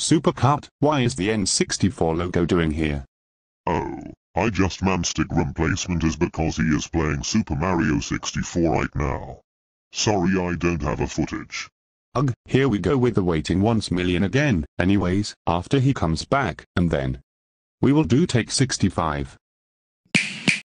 Supercut, why is the N64 logo doing here? Oh, I just Manstick replacement is because he is playing Super Mario 64 right now. Sorry I don't have a footage. Ugh, here we go with the waiting once million again. Anyways, after he comes back, and then we will do take 65.